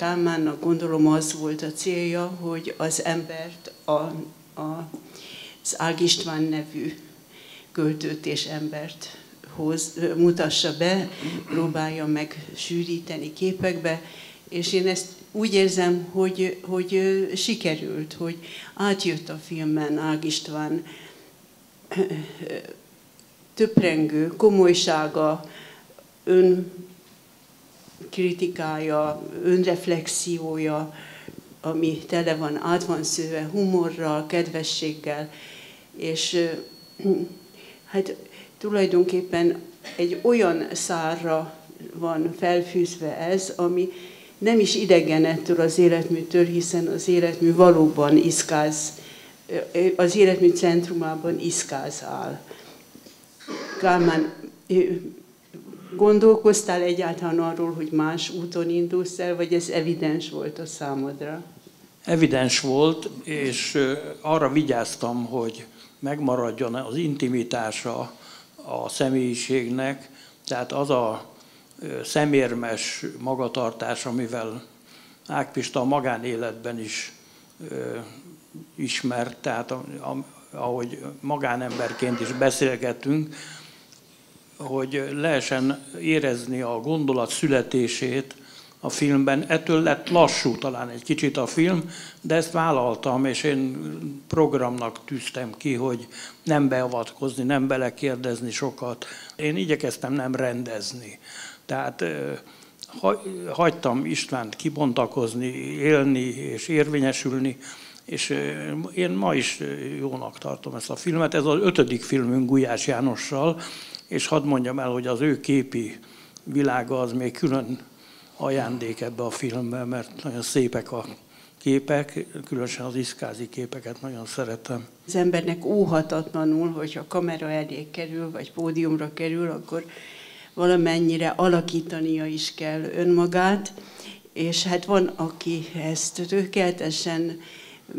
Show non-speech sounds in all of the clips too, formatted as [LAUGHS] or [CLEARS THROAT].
Kálmánnak gondolom az volt a célja, hogy az embert a, a, az Ág István nevű költőt és embert hoz, mutassa be, próbálja meg sűríteni képekbe, és én ezt úgy érzem, hogy, hogy sikerült, hogy átjött a filmen Ág István töprengő komolysága, ön kritikája, önreflexiója, ami tele van, át van szőve humorral, kedvességgel, és hát tulajdonképpen egy olyan szárra van felfűzve ez, ami nem is idegen ettől az életműtől, hiszen az életmű valóban iszkáz, az életmű centrumában iszkáz áll. Kálmán, gondolkoztál egyáltalán arról, hogy más úton indulsz el, vagy ez evidens volt a számodra? Evidens volt, és arra vigyáztam, hogy megmaradjon az intimitása a személyiségnek, tehát az a szemérmes magatartás, amivel Ágpista a magánéletben is ismert, tehát ahogy magánemberként is beszélgetünk, hogy lehessen érezni a gondolat születését a filmben. Ettől lett lassú talán egy kicsit a film, de ezt vállaltam, és én programnak tűztem ki, hogy nem beavatkozni, nem belekérdezni sokat. Én igyekeztem nem rendezni. Tehát hagytam Istvánt kibontakozni, élni és érvényesülni, és én ma is jónak tartom ezt a filmet. Ez az ötödik filmünk Gulyás Jánossal, és hadd mondjam el, hogy az ő képi világa az még külön ajándék ebbe a filmbe, mert nagyon szépek a képek, különösen az iszkázi képeket nagyon szeretem. Az embernek óhatatlanul, hogyha kamera elé kerül, vagy pódiumra kerül, akkor valamennyire alakítania is kell önmagát, és hát van, aki ezt tökéletesen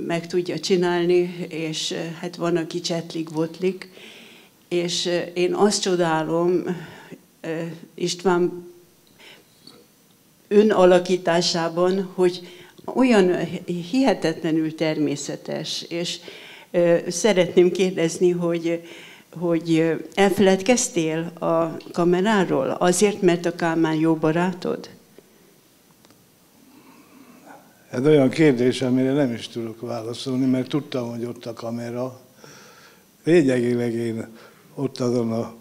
meg tudja csinálni, és hát van, aki csetlik-botlik, és én azt csodálom István önalakításában, hogy olyan hihetetlenül természetes, és szeretném kérdezni, hogy hogy elfeledkeztél a kameráról azért, mert a Kálmán jó barátod? Ez olyan kérdés, amire nem is tudok válaszolni, mert tudtam, hogy ott a kamera. Lényegileg én ott azon a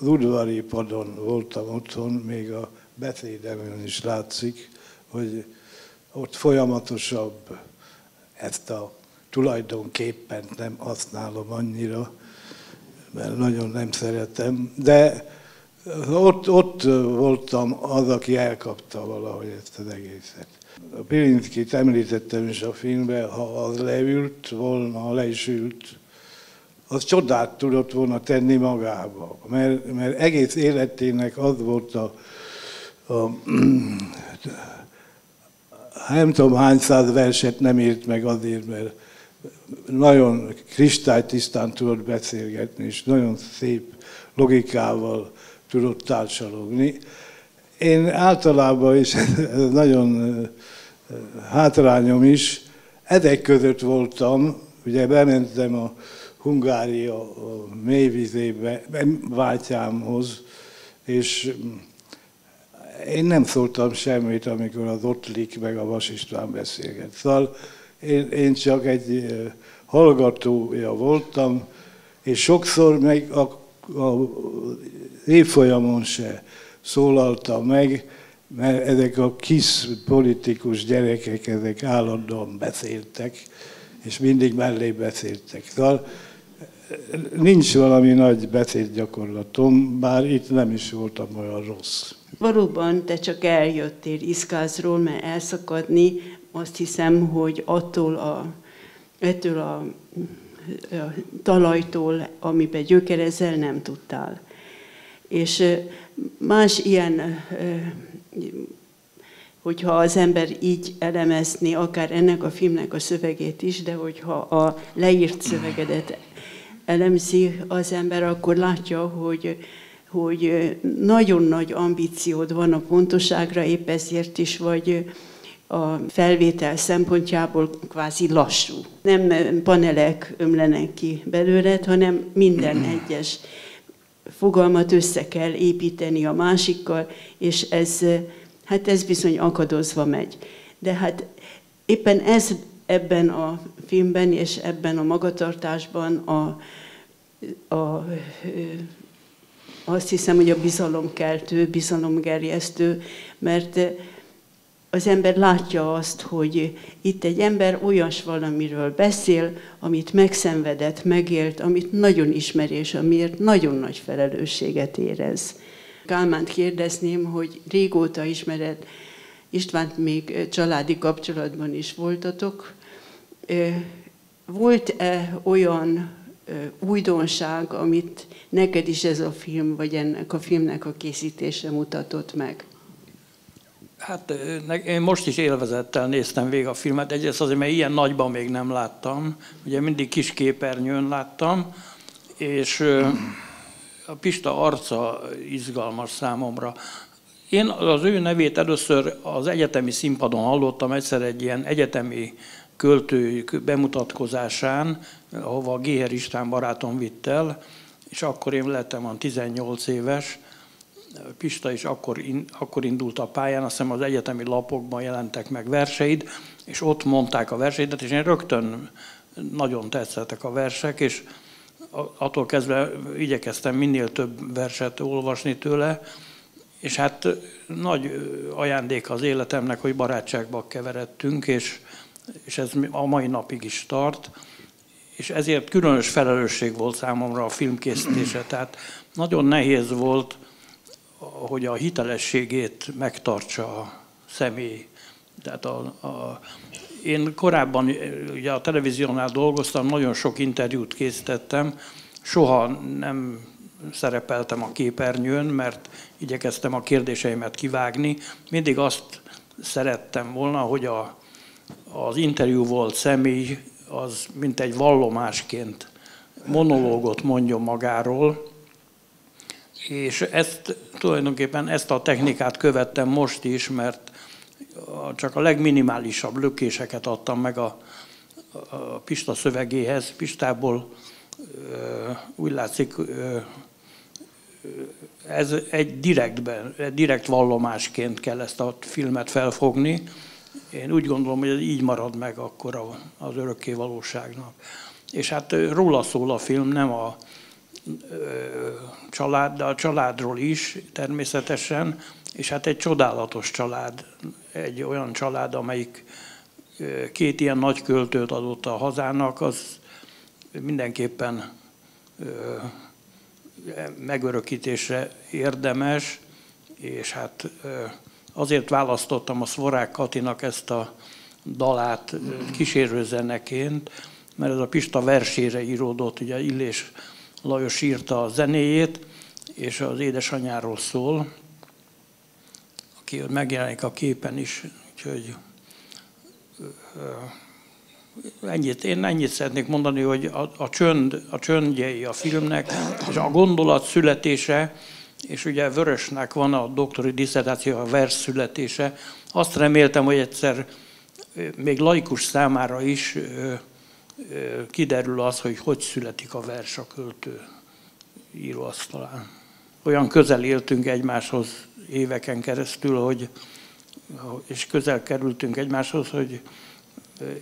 az udvari padon voltam otthon, még a beszédemön is látszik, hogy ott folyamatosabb ezt a tulajdonképpen nem használom annyira, mert nagyon nem szeretem, de ott, ott voltam az, aki elkapta valahogy ezt az egészet. A Pilinszkit említettem is a filmben, ha az leült volna, le is ült, az csodát tudott volna tenni magába, mert, mert egész életének az volt a, a [CLEARS THROAT] nem tudom hány száz verset nem írt meg azért, mert nagyon kristálytisztán tudott beszélgetni, és nagyon szép logikával tudott társalogni. Én általában is, ez nagyon hátrányom is, ezek között voltam, ugye bementem a Hungária mélyvizébe, Vátyámhoz, és én nem szóltam semmit, amikor az Ottlik meg a Vas István beszélget. Szóval én, én csak egy hallgatója voltam, és sokszor meg a, a évfolyamon se szólaltam meg, mert ezek a kis politikus gyerekek, ezek állandóan beszéltek, és mindig mellé beszéltek. Szóval nincs valami nagy beszédgyakorlatom, bár itt nem is voltam olyan rossz. Valóban te csak eljöttél Iszkázról, mert elszakadni azt hiszem, hogy attól a, ettől a, a talajtól, amiben gyökerezel, nem tudtál. És más ilyen, hogyha az ember így elemezni, akár ennek a filmnek a szövegét is, de hogyha a leírt szövegedet elemzi az ember, akkor látja, hogy, hogy nagyon nagy ambíciód van a pontoságra, épp ezért is vagy a felvétel szempontjából kvázi lassú. Nem panelek ömlenek ki belőled, hanem minden [CLEARS THROAT] egyes fogalmat össze kell építeni a másikkal, és ez, hát ez bizony akadozva megy. De hát éppen ez ebben a filmben és ebben a magatartásban a, a, azt hiszem, hogy a bizalomkeltő, bizalomgerjesztő, mert az ember látja azt, hogy itt egy ember olyas valamiről beszél, amit megszenvedett, megélt, amit nagyon ismer, és amiért nagyon nagy felelősséget érez. Kálmánt kérdezném, hogy régóta ismered Istvánt még családi kapcsolatban is voltatok. Volt-e olyan újdonság, amit neked is ez a film, vagy ennek a filmnek a készítése mutatott meg? Hát én most is élvezettel néztem végig a filmet, egyrészt azért, mert ilyen nagyban még nem láttam, ugye mindig kis képernyőn láttam, és a Pista arca izgalmas számomra. Én az ő nevét először az egyetemi színpadon hallottam egyszer egy ilyen egyetemi költő bemutatkozásán, ahova Géher István barátom vitt el, és akkor én lettem 18 éves, Pista is akkor, in, akkor indult a pályán, azt hiszem az egyetemi lapokban jelentek meg verseid, és ott mondták a verseidet, és én rögtön nagyon tetszettek a versek, és attól kezdve igyekeztem minél több verset olvasni tőle, és hát nagy ajándék az életemnek, hogy barátságba keveredtünk, és, és ez a mai napig is tart, és ezért különös felelősség volt számomra a filmkészítése. Tehát nagyon nehéz volt hogy a hitelességét megtartsa a személy. Tehát a, a, én korábban ugye a televíziónál dolgoztam, nagyon sok interjút készítettem, soha nem szerepeltem a képernyőn, mert igyekeztem a kérdéseimet kivágni. Mindig azt szerettem volna, hogy a, az interjú volt személy, az mint egy vallomásként monológot mondjon magáról, és ezt tulajdonképpen ezt a technikát követtem most is, mert csak a legminimálisabb lökéseket adtam meg a, a Pista szövegéhez. Pistából úgy látszik, ez egy direktben, direkt vallomásként kell ezt a filmet felfogni. Én úgy gondolom, hogy ez így marad meg akkor az örökké valóságnak. És hát róla szól a film, nem a, család, de a családról is természetesen, és hát egy csodálatos család, egy olyan család, amelyik két ilyen nagy költőt adott a hazának, az mindenképpen megörökítésre érdemes, és hát azért választottam a Szvorák Katinak ezt a dalát kísérőzeneként, mert ez a Pista versére íródott, ugye Illés Lajos írta a zenéjét, és az édesanyáról szól, aki megjelenik a képen is, úgyhogy ennyit, én ennyit szeretnék mondani, hogy a, a, csönd, a csöndjei a filmnek, és a gondolat születése, és ugye Vörösnek van a doktori diszertáció, a vers születése. Azt reméltem, hogy egyszer még laikus számára is kiderül az, hogy hogy születik a vers a költő íróasztalán. Olyan közel éltünk egymáshoz éveken keresztül, hogy, és közel kerültünk egymáshoz, hogy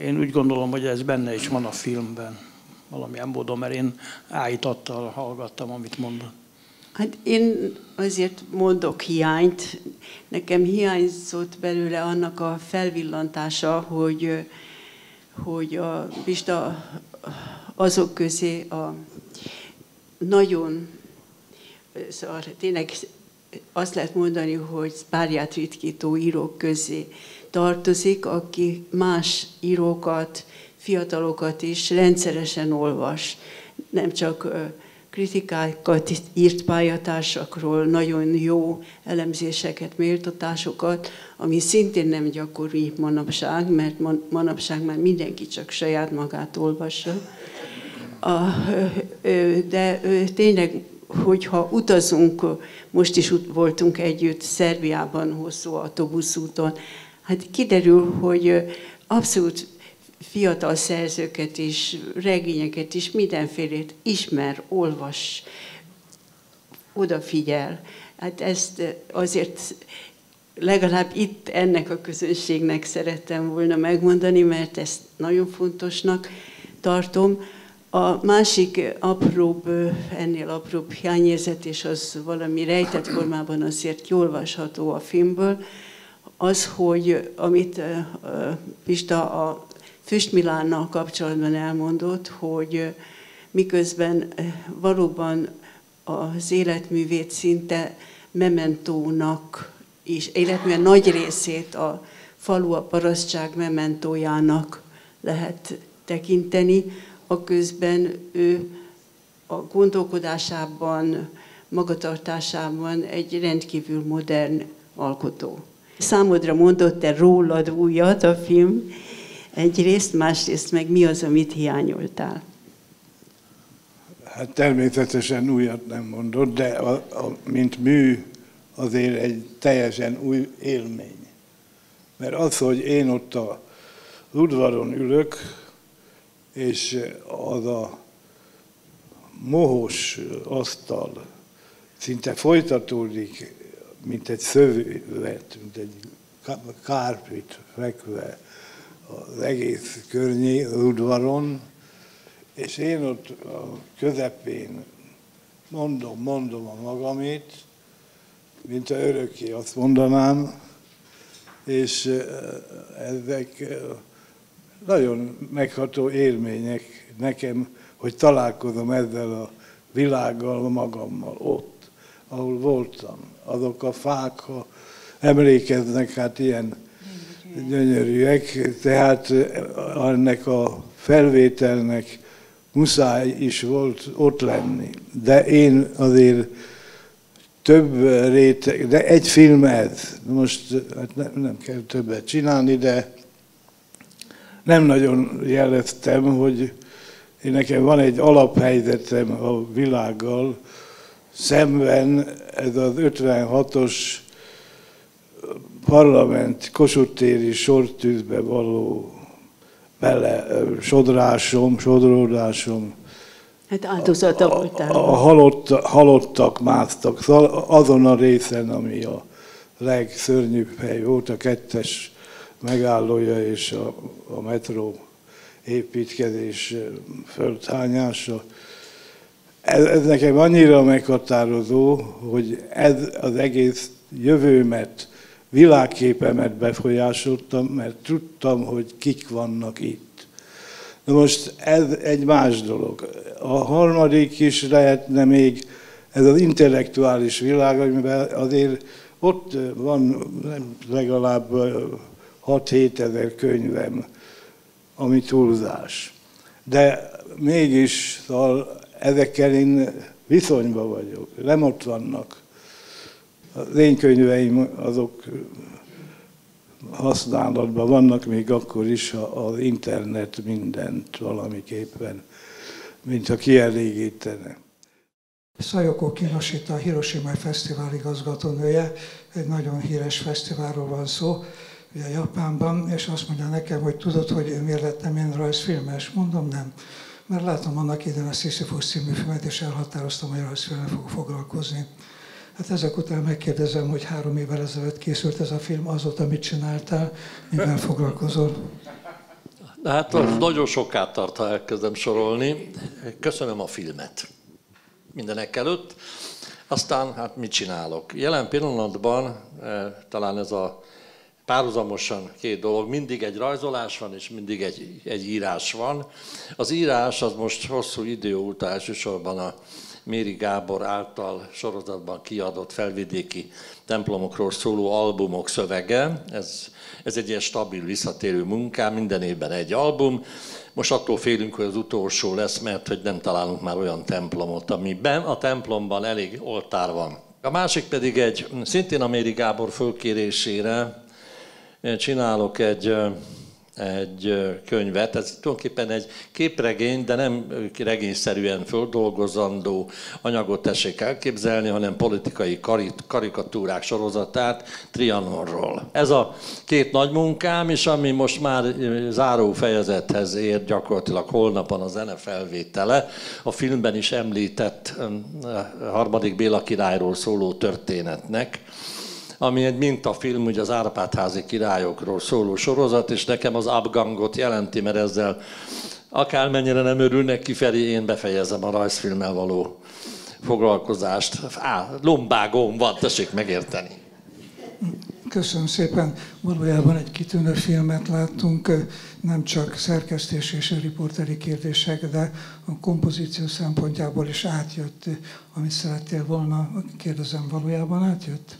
én úgy gondolom, hogy ez benne is van a filmben valamilyen módon, mert én állítattal hallgattam, amit mondott. Hát én azért mondok hiányt. Nekem hiányzott belőle annak a felvillantása, hogy hogy a Pista azok közé a nagyon, szóval tényleg azt lehet mondani, hogy párját ritkító írók közé tartozik, aki más írókat, fiatalokat is rendszeresen olvas. Nem csak kritikákat írt pályatársakról, nagyon jó elemzéseket, méltatásokat, ami szintén nem gyakori manapság, mert manapság már mindenki csak saját magát olvassa. A, de tényleg hogyha utazunk, most is voltunk együtt Szerbiában, hosszú autóbuszúton, hát kiderül, hogy abszolút fiatal szerzőket is, regényeket is, mindenfélét ismer, olvas, odafigyel. Hát ezt azért legalább itt ennek a közönségnek szerettem volna megmondani, mert ezt nagyon fontosnak tartom. A másik apróbb, ennél apróbb hiányérzet, és az valami rejtett formában azért jól olvasható a filmből, az, hogy amit Pista a Füst Milánnal kapcsolatban elmondott, hogy miközben valóban az életművét szinte mementónak is, életműve nagy részét a falu a parasztság mementójának lehet tekinteni, a közben ő a gondolkodásában, magatartásában egy rendkívül modern alkotó. Számodra mondott-e rólad újat a film? Egyrészt, másrészt meg mi az, amit hiányoltál? Hát természetesen újat nem mondott, de a, a, mint mű azért egy teljesen új élmény. Mert az, hogy én ott a udvaron ülök, és az a mohos asztal szinte folytatódik, mint egy szövet, mint egy kárpit fekve az egész környé, udvaron, és én ott a közepén mondom, mondom a magamét, mint a örökké azt mondanám, és ezek nagyon megható élmények nekem, hogy találkozom ezzel a világgal, magammal ott, ahol voltam. Azok a fák, ha emlékeznek, hát ilyen gyönyörűek, tehát ennek a felvételnek muszáj is volt ott lenni. De én azért több réteg, de egy film ez. Most hát nem, nem kell többet csinálni, de nem nagyon jeleztem, hogy én nekem van egy alaphelyzetem a világgal, szemben ez az 56-os parlament Kossuth sortűzbe való bele sodrásom, sodródásom. Hát áldozata voltál. A, a halott, halottak másztak azon a részen, ami a legszörnyűbb hely volt, a kettes megállója és a, a metró építkezés földhányása. Ez, ez nekem annyira meghatározó, hogy ez az egész jövőmet, világképemet befolyásoltam, mert tudtam, hogy kik vannak itt. Na most ez egy más dolog. A harmadik is lehetne még ez az intellektuális világ, amiben azért ott van legalább 6-7 ezer könyvem, ami túlzás. De mégis szóval ezekkel én viszonyban vagyok, nem ott vannak. Az én könyveim azok használatban vannak még akkor is, ha az internet mindent valamiképpen, mintha kielégítene. Szajoko Kinosita, a Hiroshima Fesztivál igazgatónője, egy nagyon híres fesztiválról van szó, ugye Japánban, és azt mondja nekem, hogy tudod, hogy miért lettem én rajzfilmes? Mondom, nem. Mert látom annak idején a Sisyphus című filmet, és elhatároztam, hogy rajzfilmmel fogok foglalkozni. Hát ezek után megkérdezem, hogy három évvel ezelőtt készült ez a film, azóta mit csináltál, mivel foglalkozol? De hát nagyon soká tart, ha elkezdem sorolni. Köszönöm a filmet mindenek előtt. Aztán hát mit csinálok? Jelen pillanatban eh, talán ez a párhuzamosan két dolog, mindig egy rajzolás van, és mindig egy, egy írás van. Az írás az most hosszú idő óta elsősorban a Méri Gábor által sorozatban kiadott felvidéki templomokról szóló albumok szövege. Ez, ez egy ilyen stabil, visszatérő munkám, minden évben egy album. Most attól félünk, hogy az utolsó lesz, mert hogy nem találunk már olyan templomot, amiben a templomban elég oltár van. A másik pedig egy, szintén a Méri Gábor fölkérésére csinálok egy, egy könyvet. Ez tulajdonképpen egy képregény, de nem regényszerűen földolgozandó anyagot tessék elképzelni, hanem politikai karikatúrák sorozatát Trianonról. Ez a két nagy munkám, és ami most már záró fejezethez ér gyakorlatilag holnapon a zene felvétele, a filmben is említett harmadik Béla királyról szóló történetnek, ami egy mintafilm, ugye az Árpádházi királyokról szóló sorozat, és nekem az abgangot jelenti, mert ezzel akármennyire nem örülnek kifelé, én befejezem a rajzfilmmel való foglalkozást. Á, lombágóm van, tessék megérteni. Köszönöm szépen. Valójában egy kitűnő filmet láttunk, nem csak szerkesztés és riporteri kérdések, de a kompozíció szempontjából is átjött, amit szerettél volna. Kérdezem, valójában átjött?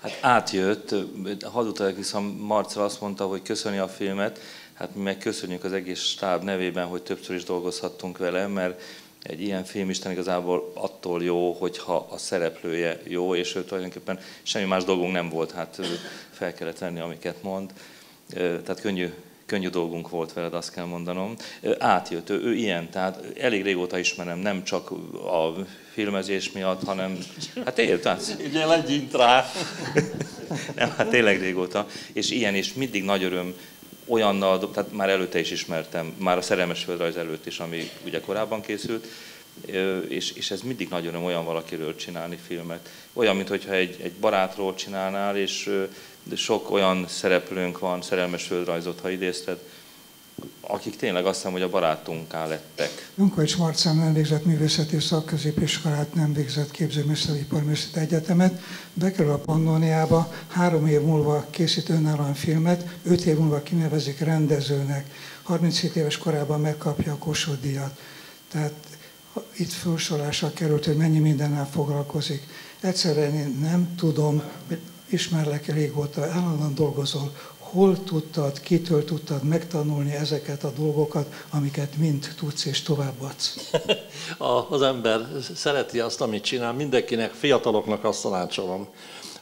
Hát átjött, hadd utaljak vissza, Marcel azt mondta, hogy köszöni a filmet, hát mi meg köszönjük az egész stáb nevében, hogy többször is dolgozhattunk vele, mert egy ilyen filmisten igazából attól jó, hogyha a szereplője jó, és ő tulajdonképpen semmi más dolgunk nem volt, hát fel kellett venni, amiket mond. Tehát könnyű, könnyű dolgunk volt veled, azt kell mondanom. Átjött, ő, ő ilyen, tehát elég régóta ismerem, nem csak a filmezés miatt, hanem hát élt, tehát... Ugye legyint rá. [LAUGHS] nem, hát tényleg régóta. És ilyen is mindig nagy öröm olyannal, tehát már előtte is ismertem, már a Szerelmes Földrajz előtt is, ami ugye korábban készült, és, és ez mindig nagy öröm olyan valakiről csinálni filmet. Olyan, mintha egy, egy barátról csinálnál, és sok olyan szereplőnk van, Szerelmes Földrajzot, ha idézted, akik tényleg azt hiszem, hogy a barátunká lettek. Lunkovics Marcán nem végzett művészeti szakközépiskolát, nem végzett képzőműszeriparművészeti egyetemet, bekerül a Pannoniába, három év múlva készít önállóan filmet, öt év múlva kinevezik rendezőnek, 37 éves korában megkapja a Kossuth díjat. Tehát itt felsorolásra került, hogy mennyi mindennel foglalkozik. Egyszerűen én nem tudom, ismerlek régóta, állandóan dolgozol, hol tudtad, kitől tudtad megtanulni ezeket a dolgokat, amiket mind tudsz és továbbadsz? [LAUGHS] az ember szereti azt, amit csinál, mindenkinek, fiataloknak azt tanácsolom,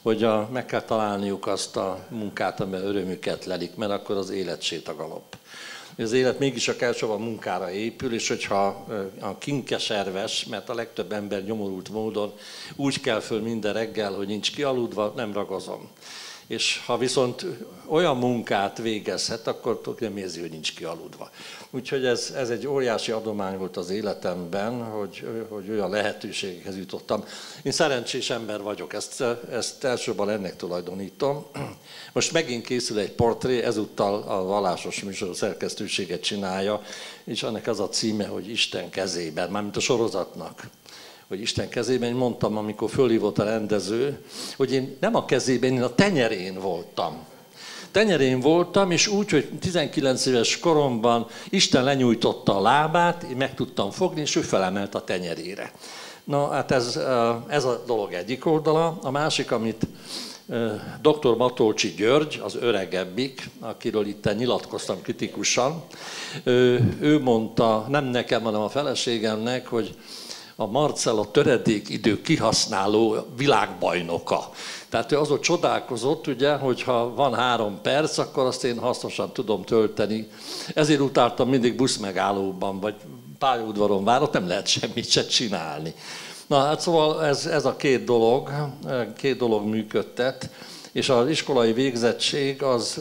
hogy a, meg kell találniuk azt a munkát, amiben örömüket lelik, mert akkor az élet sétagalop. Az élet mégis a a munkára épül, és hogyha a kinkeserves, mert a legtöbb ember nyomorult módon úgy kell föl minden reggel, hogy nincs kialudva, nem ragozom. És ha viszont olyan munkát végezhet, akkor nem érzi, hogy nincs kialudva. Úgyhogy ez, ez egy óriási adomány volt az életemben, hogy, hogy olyan lehetőségekhez jutottam. Én szerencsés ember vagyok, ezt, ezt elsősorban ennek tulajdonítom. Most megint készül egy portré, ezúttal a vallásos műsor szerkesztőséget csinálja, és annak az a címe, hogy Isten kezében, mármint a sorozatnak hogy Isten kezében, mondtam, amikor fölhívott a rendező, hogy én nem a kezében, én a tenyerén voltam. Tenyerén voltam, és úgy, hogy 19 éves koromban Isten lenyújtotta a lábát, én meg tudtam fogni, és ő felemelt a tenyerére. Na, hát ez, ez a dolog egyik oldala. A másik, amit dr. Matolcsi György, az öregebbik, akiről itt nyilatkoztam kritikusan, ő mondta, nem nekem, hanem a feleségemnek, hogy a Marcel a töredék idő kihasználó világbajnoka. Tehát ő azon csodálkozott, ugye, hogy ha van három perc, akkor azt én hasznosan tudom tölteni. Ezért utáltam mindig buszmegállóban, vagy pályaudvaron várott, nem lehet semmit se csinálni. Na hát szóval ez, ez a két dolog, két dolog működtet, és az iskolai végzettség az,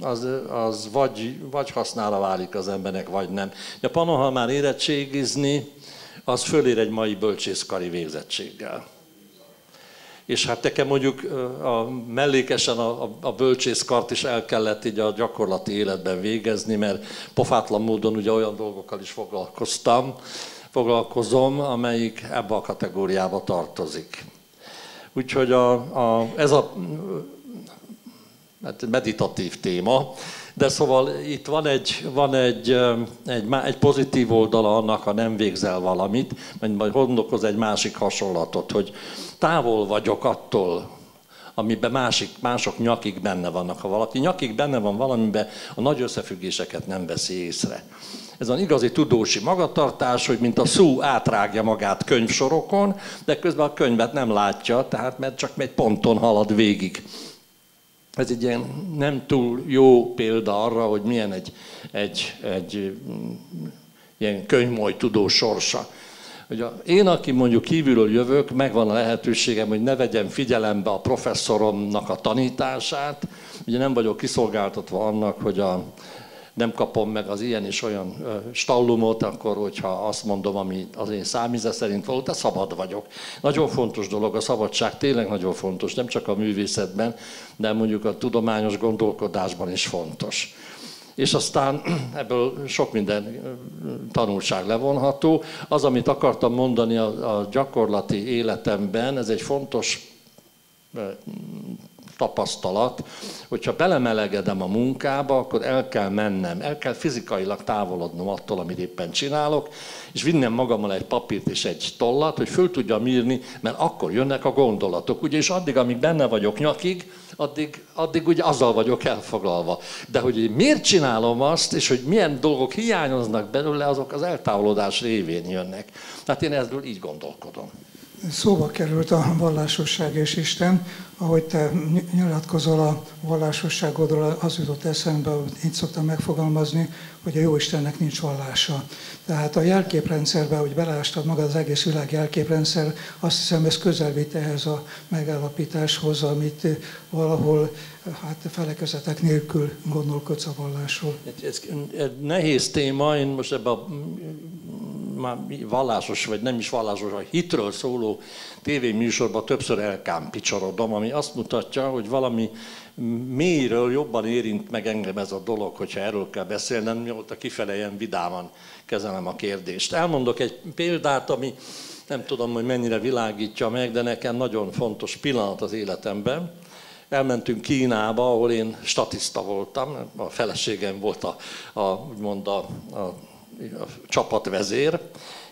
az, az vagy, vagy hasznára válik az embernek, vagy nem. A Panoha már érettségizni, az fölér egy mai bölcsészkari végzettséggel. És hát nekem mondjuk a, mellékesen a, a bölcsészkart is el kellett így a gyakorlati életben végezni, mert pofátlan módon ugye olyan dolgokkal is foglalkoztam, foglalkozom, amelyik ebbe a kategóriába tartozik. Úgyhogy a, a, ez a hát meditatív téma, de szóval itt van egy, van egy, egy, egy pozitív oldala annak, ha nem végzel valamit, majd gondolkoz egy másik hasonlatot, hogy távol vagyok attól, amiben másik, mások nyakig benne vannak. Ha valaki nyakig benne van valamiben, a nagy összefüggéseket nem veszi észre. Ez az igazi tudósi magatartás, hogy mint a szó átrágja magát könyvsorokon, de közben a könyvet nem látja, tehát mert csak egy ponton halad végig. Ez egy ilyen nem túl jó példa arra, hogy milyen egy, egy, egy mm, ilyen könyvmoly tudó sorsa. Hogy a, én, aki mondjuk kívülről jövök, megvan a lehetőségem, hogy ne vegyem figyelembe a professzoromnak a tanítását. Ugye nem vagyok kiszolgáltatva annak, hogy a, nem kapom meg az ilyen és olyan stallumot, akkor hogyha azt mondom, ami az én számíze szerint való, de szabad vagyok. Nagyon fontos dolog, a szabadság tényleg nagyon fontos, nem csak a művészetben, de mondjuk a tudományos gondolkodásban is fontos. És aztán [CLEARS THROAT] ebből sok minden tanulság levonható. Az, amit akartam mondani a, a gyakorlati életemben, ez egy fontos tapasztalat, hogyha belemelegedem a munkába, akkor el kell mennem, el kell fizikailag távolodnom attól, amit éppen csinálok, és vinnem magammal egy papírt és egy tollat, hogy föl tudjam írni, mert akkor jönnek a gondolatok. Ugye, és addig, amíg benne vagyok nyakig, addig, addig ugye azzal vagyok elfoglalva. De hogy miért csinálom azt, és hogy milyen dolgok hiányoznak belőle, azok az eltávolodás révén jönnek. Tehát én ezzel így gondolkodom. Szóba került a vallásosság és Isten, ahogy te nyilatkozol a vallásosságodról, az jutott eszembe, így szoktam megfogalmazni, hogy a jó Istennek nincs vallása. Tehát a jelképrendszerben, hogy beleástad magad az egész világ jelképrendszer, azt hiszem ez közel vitt ehhez a megállapításhoz, amit valahol hát felekezetek nélkül gondolkodsz a vallásról. Ez, ez nehéz téma, én most ebben a már vallásos, vagy nem is vallásos, a hitről szóló tévéműsorban többször elkámpicsarodom, ami azt mutatja, hogy valami mélyről jobban érint meg engem ez a dolog, hogyha erről kell beszélnem, mióta kifele ilyen vidáman kezelem a kérdést. Elmondok egy példát, ami nem tudom, hogy mennyire világítja meg, de nekem nagyon fontos pillanat az életemben. Elmentünk Kínába, ahol én statiszta voltam, a feleségem volt a, a, úgymond a, a a csapatvezér,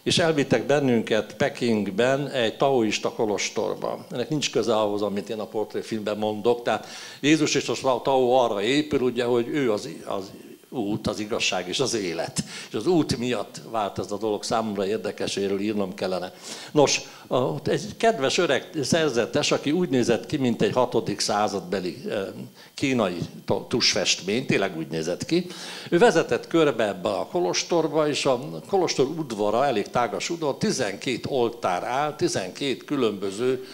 és elvittek bennünket Pekingben egy taoista kolostorba. Ennek nincs köze ahhoz, amit én a portréfilmben mondok. Tehát Jézus és a Tao arra épül, ugye, hogy ő az, az út, az igazság és az élet. És az út miatt vált ez a dolog számomra érdekes, erről írnom kellene. Nos, egy kedves öreg szerzetes, aki úgy nézett ki, mint egy hatodik századbeli kínai tusfestmény, tényleg úgy nézett ki. Ő vezetett körbe ebbe a kolostorba, és a kolostor udvara, elég tágas udvar, 12 oltár áll, 12 különböző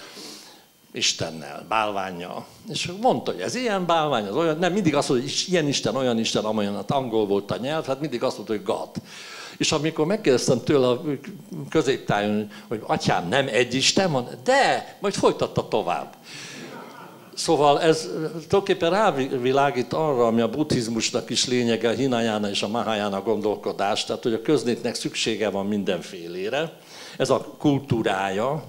Istennel, bálványjal. És mondta, hogy ez ilyen bálvány, az olyan, nem mindig azt mondta, hogy ilyen Isten, olyan Isten, amolyan hát angol volt a nyelv, hát mindig azt mondta, hogy God. És amikor megkérdeztem tőle a középtájon, hogy atyám, nem egy Isten van, de, majd folytatta tovább. Szóval ez tulajdonképpen rávilágít arra, ami a buddhizmusnak is lényege, a Hinayana és a Mahayana gondolkodás, tehát hogy a köznétnek szüksége van mindenfélére. Ez a kultúrája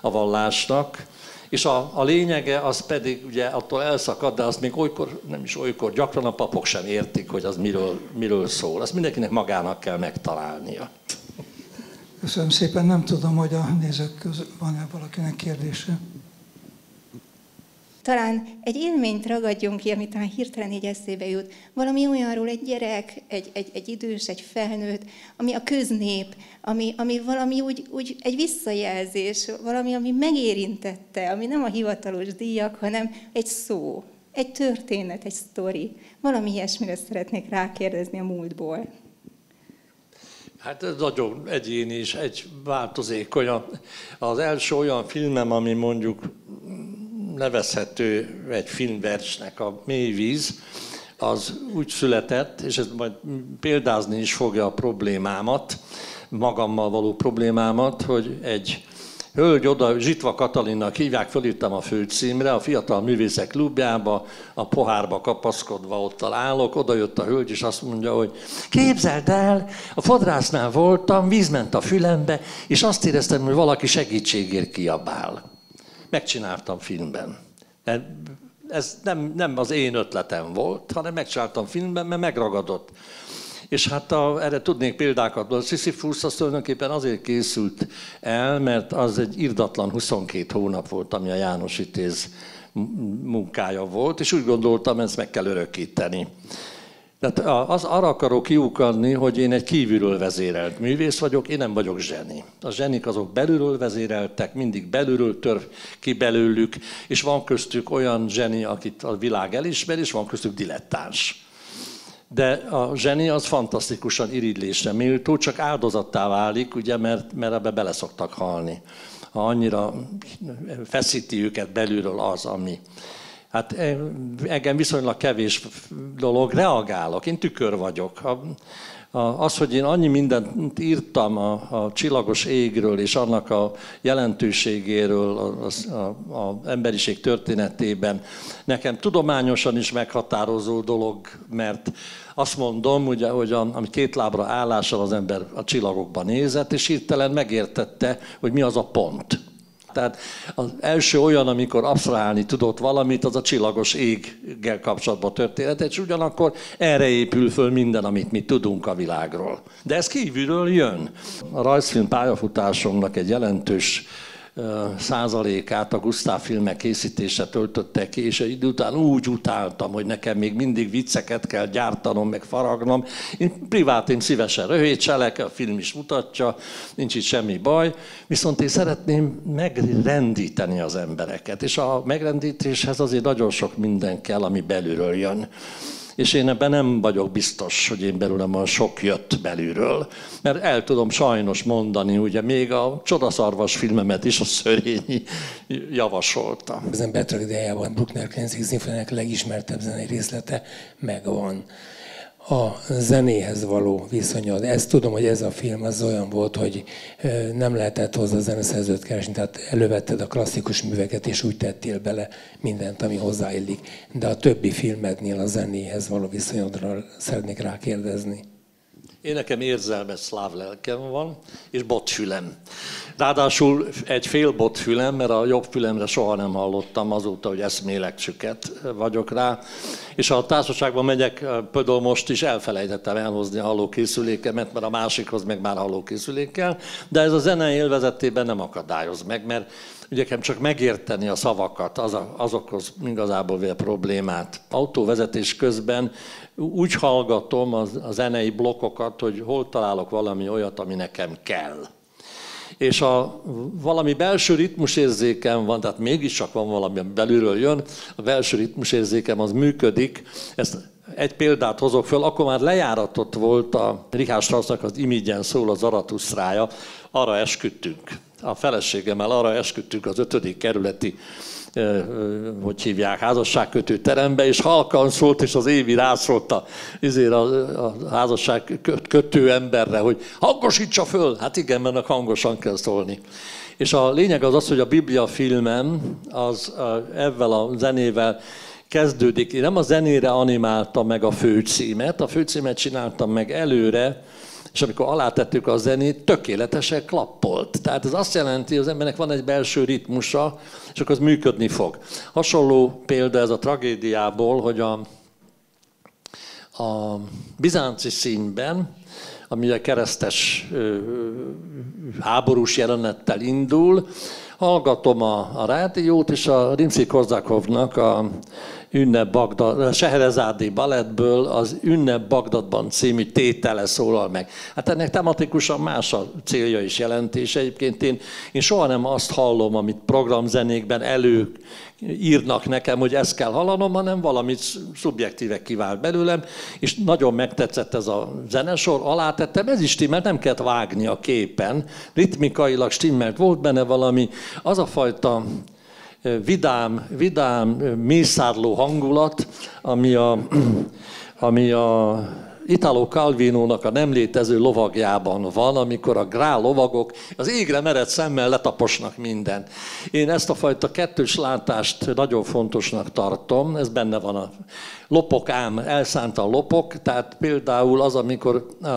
a vallásnak, és a, a lényege az pedig ugye attól elszakad, de azt még olykor, nem is olykor, gyakran a papok sem értik, hogy az miről, miről szól. Azt mindenkinek magának kell megtalálnia. Köszönöm szépen, nem tudom, hogy a nézők között van-e valakinek kérdése talán egy élményt ragadjon ki, amit talán hirtelen így eszébe jut. Valami olyanról egy gyerek, egy, egy, egy idős, egy felnőtt, ami a köznép, ami, ami valami úgy, úgy egy visszajelzés, valami, ami megérintette, ami nem a hivatalos díjak, hanem egy szó, egy történet, egy sztori. Valami ilyesmire szeretnék rákérdezni a múltból. Hát ez nagyon egyéni és egy változékony. Az első olyan filmem, ami mondjuk nevezhető egy filmversnek a mély víz, az úgy született, és ez majd példázni is fogja a problémámat, magammal való problémámat, hogy egy hölgy oda, Zsitva Katalinnak hívják, fölírtam a főcímre, a Fiatal Művészek Klubjába, a pohárba kapaszkodva ott állok, oda jött a hölgy, és azt mondja, hogy képzeld el, a fodrásznál voltam, víz ment a fülembe, és azt éreztem, hogy valaki segítségért kiabál megcsináltam filmben. Ez nem, nem az én ötletem volt, hanem megcsináltam filmben, mert megragadott. És hát a, erre tudnék példákat. A Sisyphus az tulajdonképpen azért készült el, mert az egy irdatlan 22 hónap volt, ami a János Itéz munkája volt, és úgy gondoltam, ezt meg kell örökíteni. Tehát az, arra akarok kiukadni, hogy én egy kívülről vezérelt művész vagyok, én nem vagyok zseni. A zsenik azok belülről vezéreltek, mindig belülről tör ki belőlük, és van köztük olyan zseni, akit a világ elismer, és van köztük dilettáns. De a zseni az fantasztikusan irigylésre méltó, csak áldozattá válik, ugye, mert, mert ebbe bele halni. Ha annyira feszíti őket belülről az, ami. Hát eh, engem viszonylag kevés dolog, reagálok, én tükör vagyok. Az, hogy én annyi mindent írtam a, a csillagos égről és annak a jelentőségéről az a, a emberiség történetében, nekem tudományosan is meghatározó dolog, mert azt mondom, ugye, hogy a, ami két lábra állással az ember a csillagokba nézett, és hirtelen megértette, hogy mi az a pont tehát az első olyan, amikor absztrahálni tudott valamit, az a csillagos éggel kapcsolatban történt, és ugyanakkor erre épül föl minden, amit mi tudunk a világról. De ez kívülről jön. A rajzfilm pályafutásomnak egy jelentős százalékát a Gustav filmek készítése töltötte ki, és egy idő után úgy utáltam, hogy nekem még mindig vicceket kell gyártanom, meg faragnom. Én privát, én szívesen röhétselek, a film is mutatja, nincs itt semmi baj, viszont én szeretném megrendíteni az embereket, és a megrendítéshez azért nagyon sok minden kell, ami belülről jön és én ebben nem vagyok biztos, hogy én belőlem a sok jött belülről, mert el tudom sajnos mondani, ugye még a Csodaszarvas filmemet is a Szörényi javasolta. Az ember tragédiájában Bruckner 9. szimfoniának legismertebb zenei részlete megvan a zenéhez való viszonyod. Ezt tudom, hogy ez a film az olyan volt, hogy nem lehetett hozzá zeneszerzőt keresni, tehát elővetted a klasszikus műveket, és úgy tettél bele mindent, ami hozzáillik. De a többi filmednél a zenéhez való viszonyodról szeretnék rákérdezni. Én nekem érzelmes szláv lelkem van, és botfülem. Ráadásul egy fél botfülem, mert a jobb fülemre soha nem hallottam azóta, hogy eszmélekcsüket vagyok rá. És ha a társaságban megyek, például most is elfelejtettem elhozni a hallókészülékemet, mert a másikhoz meg már hallókészülékkel, de ez a zene élvezetében nem akadályoz meg, mert Igyekem csak megérteni a szavakat, az a, azokhoz igazából vél problémát. Autóvezetés közben úgy hallgatom a, a zenei blokkokat, hogy hol találok valami olyat, ami nekem kell. És a valami belső ritmusérzékem van, tehát mégiscsak van valami, ami belülről jön, a belső ritmusérzékem az működik. Ezt egy példát hozok föl, akkor már lejáratott volt a Richard Straussnak az Imigyen szól az Aratuszrája, arra esküdtünk. A feleségemmel arra esküdtünk az ötödik kerületi hogy hívják, házasságkötő terembe, és halkan szólt, és az Évi rászólt a, a, a házasság emberre, hogy hangosítsa föl. Hát igen, mert hangosan kell szólni. És a lényeg az az, hogy a Biblia filmem az ezzel a zenével kezdődik. Én nem a zenére animáltam meg a főcímet, a főcímet csináltam meg előre, és amikor alátettük a zenét, tökéletesen klappolt. Tehát ez azt jelenti, hogy az embernek van egy belső ritmusa, és akkor az működni fog. Hasonló példa ez a tragédiából, hogy a, a bizánci színben, ami a keresztes háborús jelenettel indul, hallgatom a, a rádiót, és a Rimszi Korzakovnak a Ünnep Bagdad, Seherezádi balettből az Ünnep Bagdadban című tétele szólal meg. Hát ennek tematikusan más a célja és jelentése. Egyébként én, én soha nem azt hallom, amit programzenékben elő írnak nekem, hogy ezt kell hallanom, hanem valamit szubjektíve kivált belőlem, és nagyon megtetszett ez a zenesor, alátettem, ez is stimmelt, nem kellett vágni a képen, ritmikailag stimmelt, volt benne valami, az a fajta vidám, vidám, mészárló hangulat, ami a, [CLEARS THROAT] ami a Italo Calvinónak a nem létező lovagjában van, amikor a grál lovagok az égre mered szemmel letaposnak mindent. Én ezt a fajta kettős látást nagyon fontosnak tartom, ez benne van a lopok ám, elszánta a lopok, tehát például az, amikor a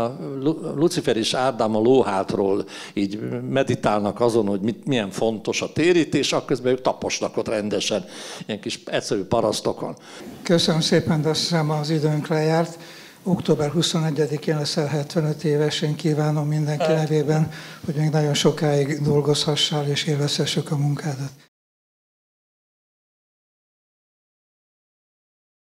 Lucifer és Ádám a lóhátról így meditálnak azon, hogy mit, milyen fontos a térítés, akkor közben ők taposnak ott rendesen, ilyen kis egyszerű parasztokon. Köszönöm szépen, de azt hiszem az időnk lejárt. Október 21-én leszel 75 éves, én kívánom mindenki nevében, hogy még nagyon sokáig dolgozhassál és élvezhessük a munkádat.